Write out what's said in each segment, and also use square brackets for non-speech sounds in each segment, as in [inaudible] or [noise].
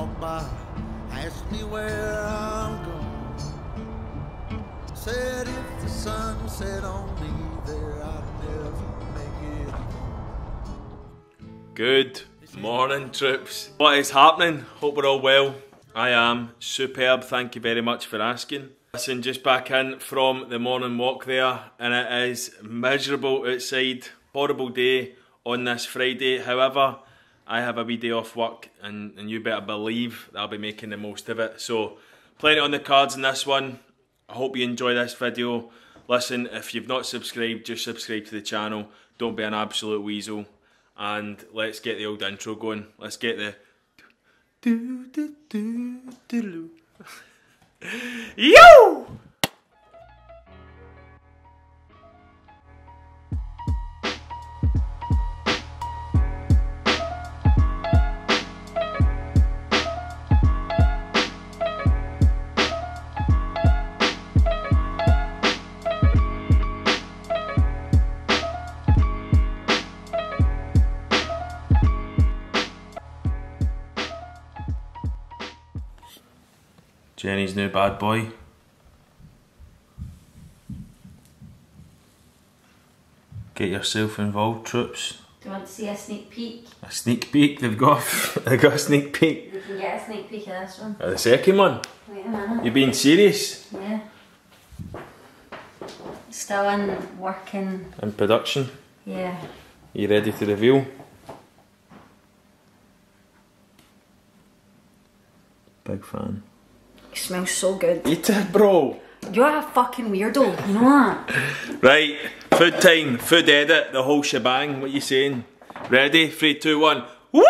he walked by, me where I'm going. Said if the sun set on me there, I'd never make it. Good morning, troops. What is happening? Hope we're all well. I am superb. Thank you very much for asking. Listen, just back in from the morning walk there, and it is miserable outside. Horrible day on this Friday. However, I have a wee day off work, and, and you better believe that I'll be making the most of it. So, plenty on the cards in this one. I hope you enjoy this video. Listen, if you've not subscribed, just subscribe to the channel. Don't be an absolute weasel. And let's get the old intro going. Let's get the do do do do do. Yo! Jenny's new bad boy. Get yourself involved, troops. Do you want to see a sneak peek? A sneak peek. They've got. [laughs] They've got a sneak peek. You can get a sneak peek of this one. Uh, the second one. Wait a minute. You being serious? Yeah. Still in working. In production. Yeah. You ready to reveal? Big fan. It smells so good. Eat it, bro. You're a fucking weirdo, you know that? Right, food time, food edit, the whole shebang. What you saying? Ready? Three, two, one. Woo!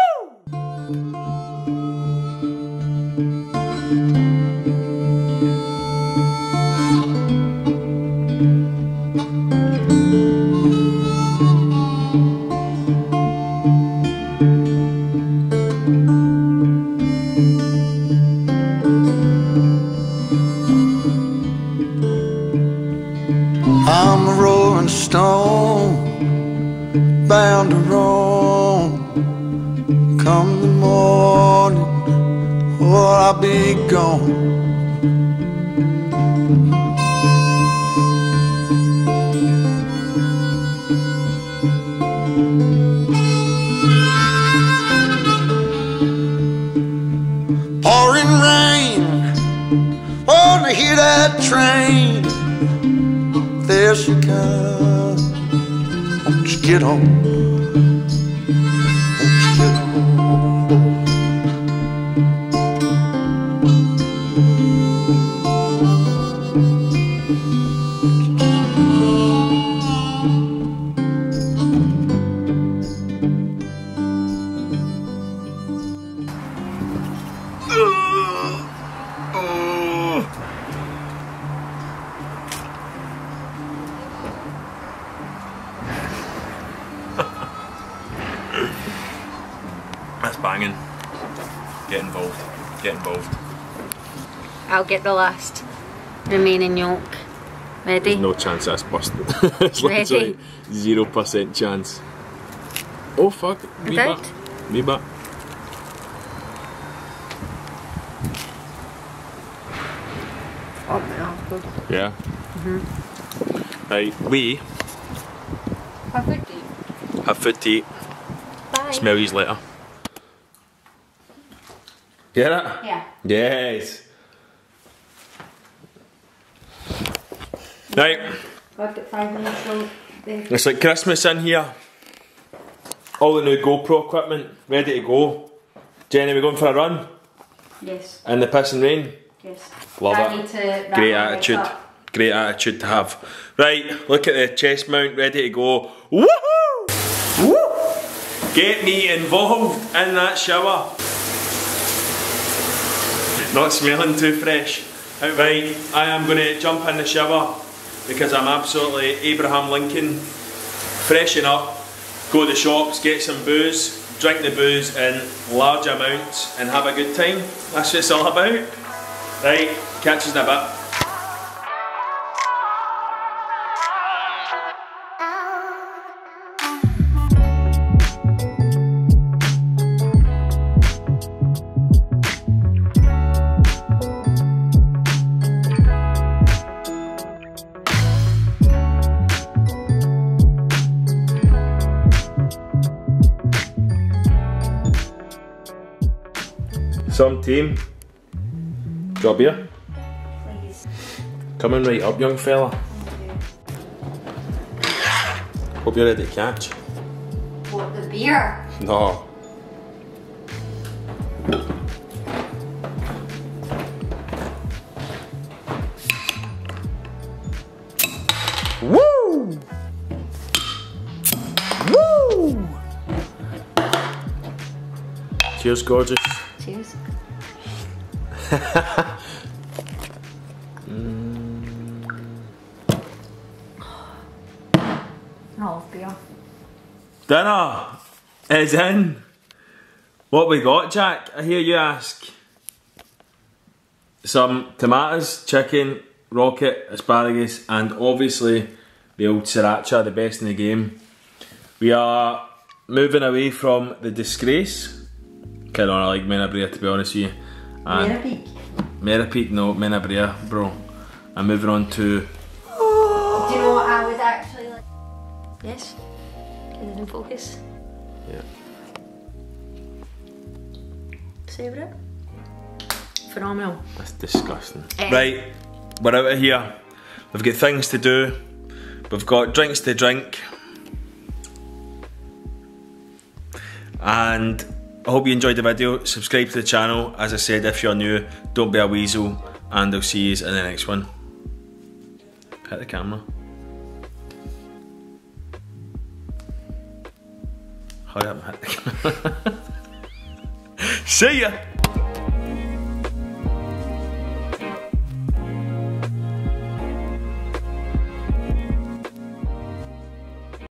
Bound to roam. Come the morning, or I'll be gone. Pouring rain, oh, wanna hear that train there she comes. You get Get involved. I'll get the last remaining yolk. Ready? No chance that's busted. [laughs] it's Ready? zero percent chance. Oh fuck! me bit. Wee bit. Oh. Yeah. Mm-hmm. Right, we Have a good day. have food to eat. Bye. Smell these later. Get it? Yeah. Yes. Right, I've got five minutes till it's like Christmas in here. All the new GoPro equipment ready to go. Jenny, we going for a run Yes, in the piss and rain? yes. Love I it. Great attitude. Great attitude to have. Right, look at the chest mount ready to go. Woohoo! Woo! Get me involved in that shower. Not smelling too fresh. Right, I am going to jump in the shower because I'm absolutely Abraham Lincoln. Freshen up, go to the shops, get some booze, drink the booze in large amounts and have a good time. That's what it's all about. Right, catch us in a bit. Some team. Job here. Please. Coming right up, young fella. Hope you're ready to catch. What, the beer? No. Cheers, gorgeous. Cheers. No, beer. Dinner is in. What we got, Jack? I hear you ask. Some tomatoes, chicken, rocket, asparagus, and obviously the old sriracha, the best in the game. We are moving away from the disgrace. Kind of like Menabrea, to be honest with you. And Merripeak. Merapeak, no, Menabrea, bro. I'm moving on to Do you know what I would actually like? Yes. Is it in focus? Yeah. Savour it. Phenomenal. That's disgusting. Eh. Right, we're out of here. We've got things to do. We've got drinks to drink. And I hope you enjoyed the video. Subscribe to the channel. As I said, if you're new, don't be a weasel. And I'll see you in the next one. Hit the camera. Hurry up and hit the camera. [laughs] see ya!